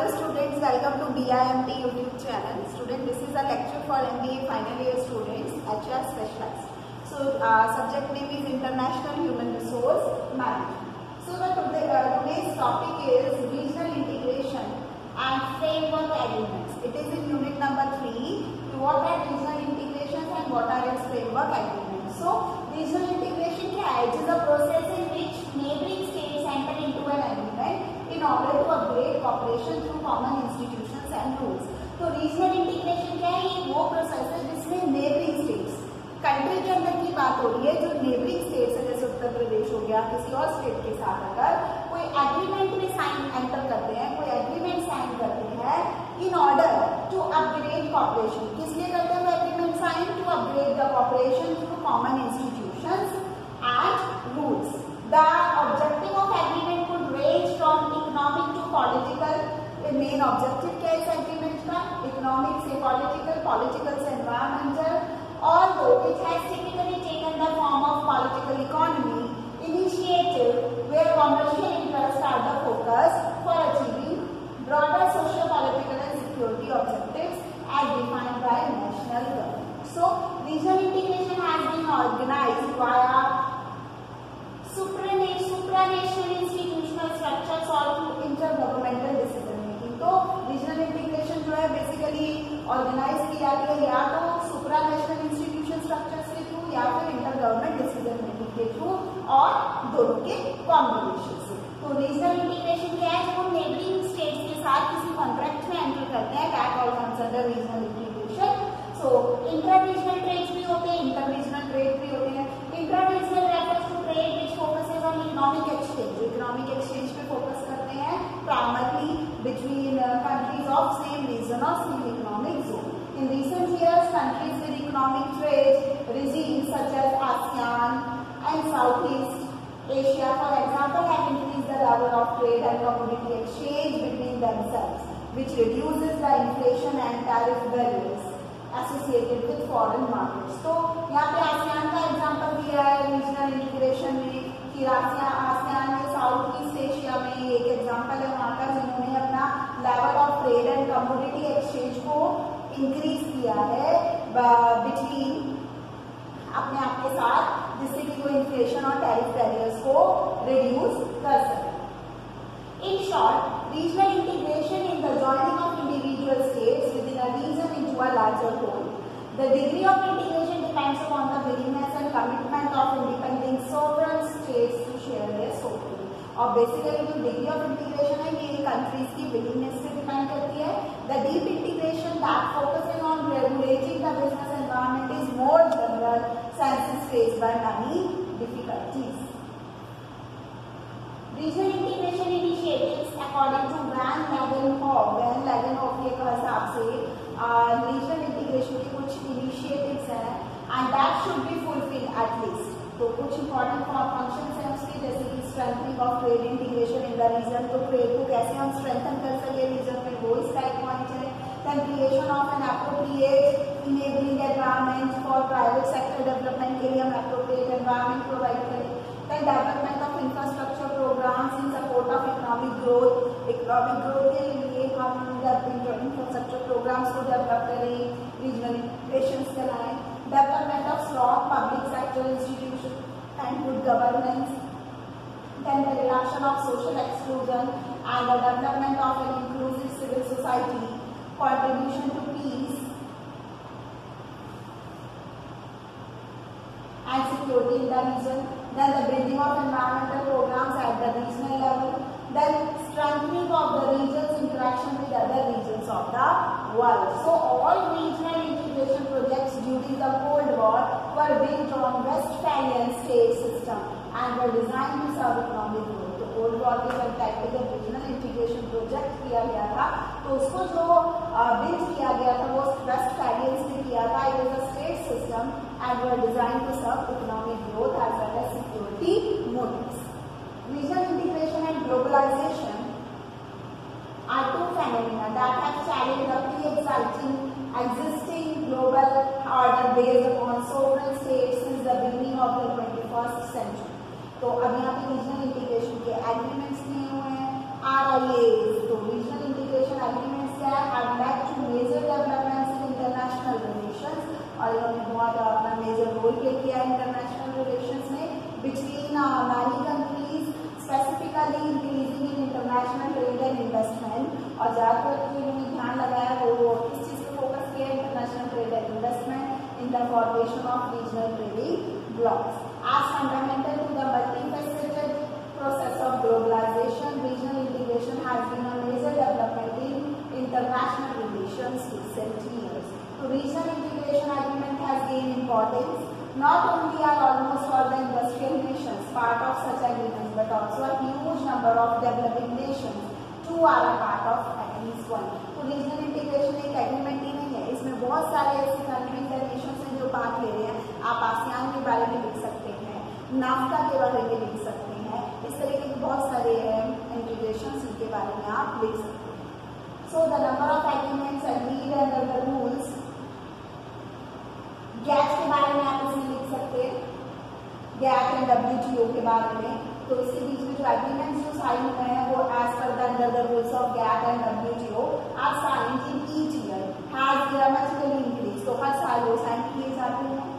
Hello students, welcome to BIMT YouTube channel. Student, this is a lecture for MBA final year students, HR specialized. So uh, subject name is International Human Resource Management. So uh, today's topic is Regional Integration and Framework Agreements. It is in unit number 3. What are regional integrations and what are its framework agreements? So regional integration is a process in order to upgrade cooperation through common institutions and rules. तो regional integration क्या है ये वो process है जिसमें neighbouring states country के अंदर की बात हो रही है जो नेबरिंग स्टेट्स है जैसे उत्तर प्रदेश हो गया किसी और स्टेट के साथ अगर कोई एग्रीमेंट में साइन एंटर करते हैं कोई एग्रीमेंट साइन करते हैं in order to upgrade cooperation किस लिए करते हैं agreement sign to upgrade the cooperation through common institution and rules the objective of agreement could range from political main objective क्या है सेंटीमेंट का इकोनॉमिक से पॉलिटिकल पॉलिटिकल से एनवायरमेंटल और वो it has typically taken the form of political economy initiative where commercial जाती है या तो सुप्रा नेशनल इंस्टीट्यूशन स्ट्रक्चर के थ्रू या फिर इंटर गवर्नमेंट डिसीजन मेकिंग के थ्रू और दोनों के कॉम्बिनेशन से तो रीजनल इंटीग्रेशन क्या है जब हम नेबरिंग स्टेट के साथ किसी कॉन्ट्रैक्ट में एंटर करते हैं that all comes under regional integration so inter regional trades भी होते हैं इंटर रीजनल ट्रेड भी होते हैं inter regional refers to trade which focus on economic exchange economic exchange पे फोकस करते हैं primarily between country Southeast Asia, for example, have increased the level of trade and commodity exchange between themselves, which reduces the inflation and tariff barriers associated with foreign markets. So, यहाँ पे ASEAN का example दिया है regional integration में कि ASEAN ASEAN के south east Asia में एक example है वहाँ का जिन्होंने अपना level of trade and commodity exchange को increase किया है between अपने आप के साथ जो इन्फ्लेशन और टैरिफ बैरियर्स को रिड्यूस कर सकें in short regional integration in the joining of individual states within a region into a larger whole The degree of integration depends upon the willingness and commitment of independent sovereign states to share their sovereignty. और basically जो degree of integration है ये countries की willingness पे depend करती है the deep integration that focusing on regulating the business environment is more general sciences faced by many difficulties. Region integration initiatives according to van Langenhove van Langenhove के हिसाब से regional integration के कुछ initiatives हैं and that should be fulfil at least तो कुछ important function है उसके जैसे कि strengthening of trade integration in the region तो ट्रेड को कैसे हम स्ट्रेंथन कर सके रीजन में वो इस टाइप होनी चाहिए the creation of an appropriate enabling environment for private sector development के लिए appropriate environment provide करें the development of infrastructure programs in support of economic growth economic growth के लिए हम infrastructure programs को develop करें regional integrations कराएं development of strong public sector institution and good governance then the reduction of social exclusion and the development of an inclusive civil society contribution to peace and security in the region, then the building of environmental programs at the regional level, then strengthening of the region's interaction with other regions of the world. So all regional integration projects during the Cold War were built on Westphalian state system and were designed to serve economic growth. The Cold War is a of regional integration project here, here, तो उसको जो build किया गया था वो trust फैलियंस ने किया था it is state system and were design to serve economic growth as well as security motive regional integration and globalisation are two phenomena that have challenged the pre existing existing global order based on sovereign states since the beginning of the twenty century तो अभी यहाँ पे regional integration के agreements नहीं हुए हैं are I as 30 minutes का I like to major developments in international relations और इन्होंने बहुत अपना मेजर रोल प्ले किया इंटरनेशनल रिलेशंस में between many countries specifically increasing in international trade and investment और ज़्यादातर जो तो इन्होंने ध्यान लगाया वो किस चीज़ पर फोकस किया international trade and investment in the formation of regional trading blocs as fundamental to the multifaceted process of globalization, regional integration has been a major development international relations recent years. So regional integration agreement has gained importance not only are almost all the industrial nations part of such agreements but also a huge number of developing nations too are a part of at least one. So regional integration is एक agreement ही नहीं है इसमें बहुत सारे ऐसे countries और nations से जो पार्ट ले रहे हैं आप आसियान के बारे में लिख सकते हैं नाफ्ता के बारे में लिख सकते हैं इस तरीके के बहुत सारे इंटीग्रेशन इनके बारे में आप लिख सकते हैं So the number of elements agreed under the rules gas के बारे में आप इसे लिख सकते हैं गैस एंड डब्ल्यू के बारे में तो इसके बीच में जो एग्रीमेंट्स जो साइन हुए हैं वो as per the under the rules of gap and W T O are sign in each year has dramatically increase तो हर साल वो साइन किए जाते हैं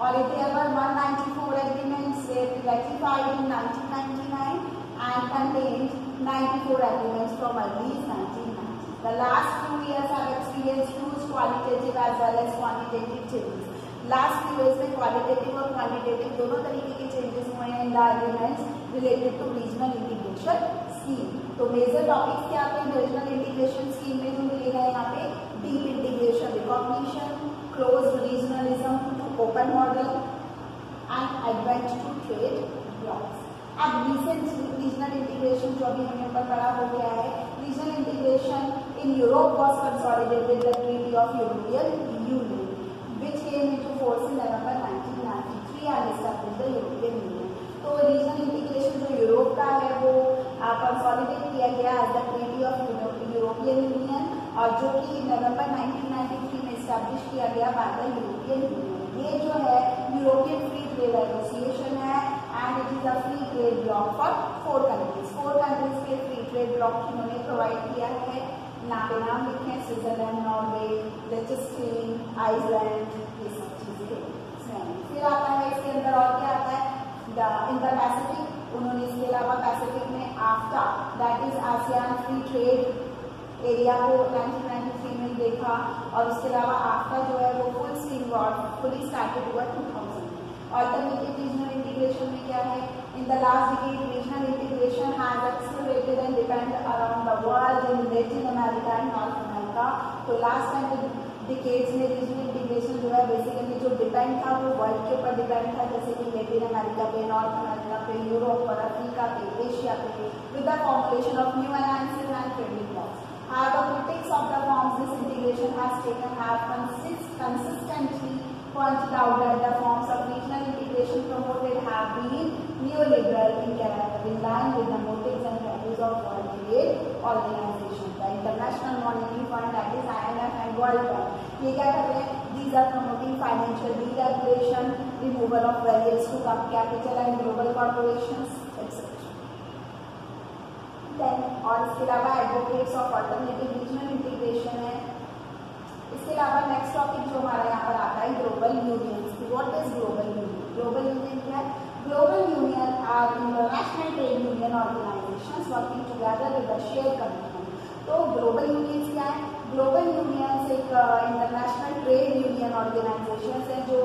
और it ever 194 agreements were ratified in 1999 and contained 94 agreements from early 1990. The last two years have experienced huge qualitative as well as quantitative changes. Last few years the qualitative और quantitative दोनों तरीके के changes हुए हैं in the agreements related to regional integration scheme. तो major topics क्या थे regional integration scheme में जो मिलेगा यहाँ पे deep integration recognition, close regionalism open model and advanced to trade blocks. अब रिसेंटली रीजनल इंटीग्रेशन जो अभी हमने ऊपर पढ़ा हो गया है regional integration in Europe was consolidated the treaty of European Union which came into force in November nineteen 1993 and establish the European Union तो रीजनल इंटीग्रेशन जो यूरोप का है वो कंसॉलिडेट किया गया as the treaty of European Union और जो कि नवंबर नाइनटीन नाइनटी थ्री में इस्टेब्लिश किया गया बाय द यूरोपियन यूनियन ये जो है यूरोपियन फ्री ट्रेड एसोसिएशन है and it is a trade bloc for four countries four countries के फ्री ट्रेड ब्लॉक इन्होंने प्रोवाइड किया है नाम पे नाम लिखे हैं स्विट्जरलैंड नॉर्वे लचिस्टीन आइसलैंड ये सब चीजें फिर आता है इसके अंदर और क्या आता है द इंटर द पैसिफिक उन्होंने इसके अलावा पैसिफिक में AFTA that is ASEAN free trade area को नाइनटीन नाइनटी थ्री में देखा और उसके अलावा आफ्टा जो है वो फुल स्टीम फुली स्टार्टेड हुआ टू Alternative regional integration में क्या है In the last decade, regional integration has accelerated and deepened around the world in Latin America and North America. तो last time के decades में regional integration जो है basically जो depend था वो world के ऊपर depend था जैसे कि Latin America पे, North America पे, Europe पर, अफ्रीका पे, एशिया पे, with the formulation of new alliances and trading blocks. However, critics of the forms this integration has taken have consist consistent pointed out that the forms of regional integration promoted have been neoliberal in character, in line with the motives and values of World Trade Organization, the International Monetary Fund, that is IMF and World Bank. ये क्या कर रहे हैं these are promoting financial deregulation, removal of barriers to capital and global corporations, etc. Then, और इसके अलावा advocates of alternative regional integration है इसके अलावा नेक्स्ट टॉपिक जो हमारा यहाँ पर आता है global union what is global union global union क्या है global union are international trade union organisation working together with share commitment तो ग्लोबल यूनियन क्या है ग्लोबल यूनियन एक इंटरनेशनल ट्रेड यूनियन ऑर्गेनाइजेशन है जो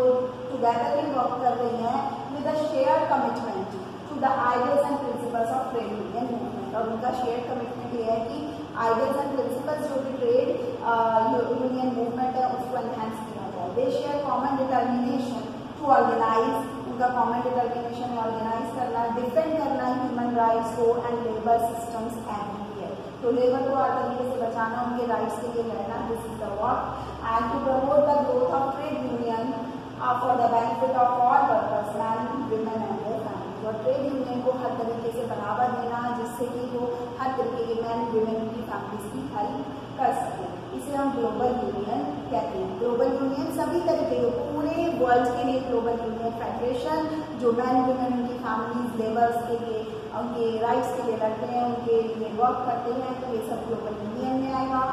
टूगेदर में वर्क कर रही है with a share commitment to the ideas and principles of trade union movement और उनका शेयर कमिटमेंट ये है कि आइडियाज एंड प्रिंसिपल्स जो भी ट्रेड यूनियन मूवमेंट है उसको एनहेंस किया जाए they share common determination to organise उनका कॉमन डिटर्मिनेशन है ऑर्गेनाइज करना डिफेंड करना ह्यूमन राइट्स को एंड लेबर सिस्टम्स एंड तो लेबर को हर तरीके से बचाना उनके राइट्स के लिए लड़ना this is the work and to promote the growth of trade union for the benefit of all workers man women and their family और ट्रेड यूनियन को हर तरीके से बढ़ावा देना जिस ग्लोबल यूनियन कहते हैं ग्लोबल यूनियन सभी तरीके के पूरे वर्ल्ड के लिए ग्लोबल यूनियन फेडरेशन जो मैन वुमेन उनकी फैमिली लेबर्स के लिए उनके राइट्स के लिए रखते हैं उनके लिए वर्क करते हैं तो ये सब ग्लोबल यूनियन में आएगा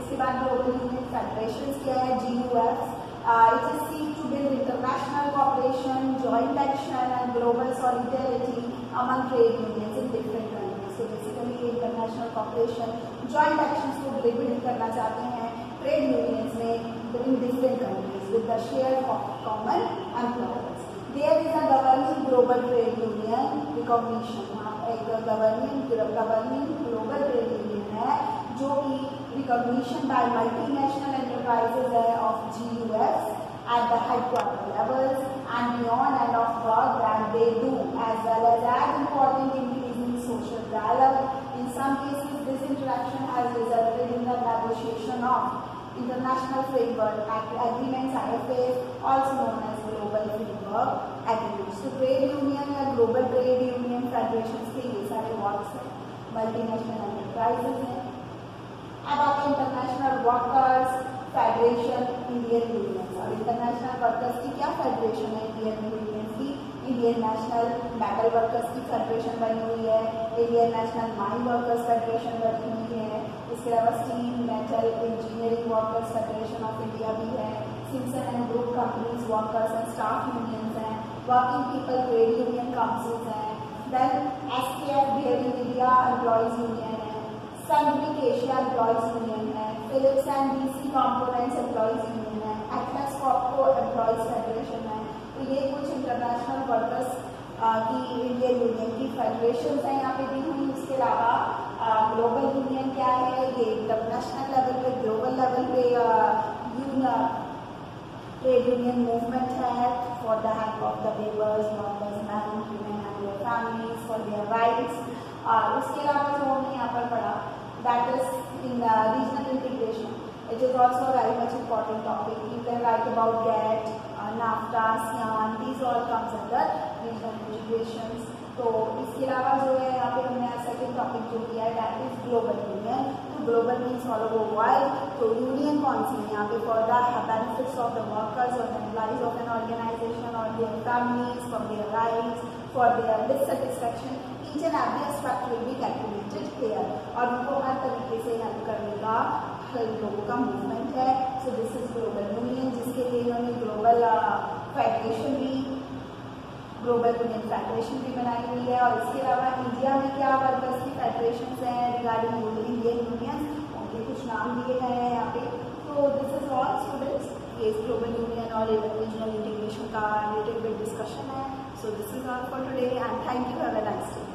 इसके बाद ग्लोबल यूनियन फेडरेशन क्या है G U X it is see to build international cooperation joint action and global solidarity among trade union in different countries basically international cooperation joint action को build करना चाहते हैं trade unions made between different countries with the shared common employers. There is a governing global trade union recognition. एक governing governing global trade union है जो कि recognition by multinational enterprises है of G U S at the headquarter levels and beyond and of work that they do as well as as important increasing social dialogue. In some cases, this interaction has resulted in the negotiation of International Framework act Agreements IFAs, also known as Global Framework Agreements. So trade union and Global Trade Union Federations के ये सारे works multinational enterprises hain हैं अब आते international workers federation Indian union और international workers की क्या federation है इंडियन यूनियन की इंडियन नेशनल मेटल वर्कर्स की फेडरेशन बनी हुई है Indian national mine workers federation बनी हुई है इसके अलावा steel metal engineering workers federation of India भी है Simpson and group companies workers and staff unions हैं working people trade union councils हैं then S K F bearing India employees union है सनब्रिक एशिया एम्प्लॉयज यूनियन है Philips and B C components employees union है Atlas Copco employees federation है तो ये कुछ international workers uh, की इंडियन यूनियन की फेडरेशन हैं यहाँ पे दी हुई उसके अलावा ग्लोब uh, ये इंटरनेशनल लेवल पे ग्लोबल लेवल पे यूनियन ट्रेड यूनियन मूवमेंट है for the help of the labours workers man women and their families for their rights उसके अलावा जो हमने यहाँ पर पढ़ा that is in uh, regional integration. It is also a very much important topic. You can write about GATT, uh, NAFTA, ASEAN, these all comes under regional integrations. तो इसके अलावा जो है यहाँ पे हमने सेकेंड टॉपिक जो किया है दैट इज ग्लोबल यूनियन तो global means all over world तो यूनियन कौन सी है यहाँ पे for the benefits of the workers और एम्प्लाइज ऑफ एन ऑर्गेनाइजेशन और their families for their rights for their dissatisfaction each and every aspect will be calculated here और उनको हर तरीके से हेल्प करने का लोगों का मूवमेंट है so this is global union जिसके लिए इन्होंने ग्लोबल फेडरेशन uh, भी ग्लोबल वुमेन फेडरेशन भी बनाई हुई है और इसके अलावा इंडिया में क्या वर्कर्स की फेडरेशन हैं रिगार्डिंग वुमेन यूनियन उनके कुछ नाम दिए गए हैं यहाँ पे तो दिस इज ऑल स्टूडेंट्स ये ग्लोबल यूनियन और रीजनल इंटीग्रेशन का रिलेटेड डिस्कशन है so this is all for today and thank you have a nice day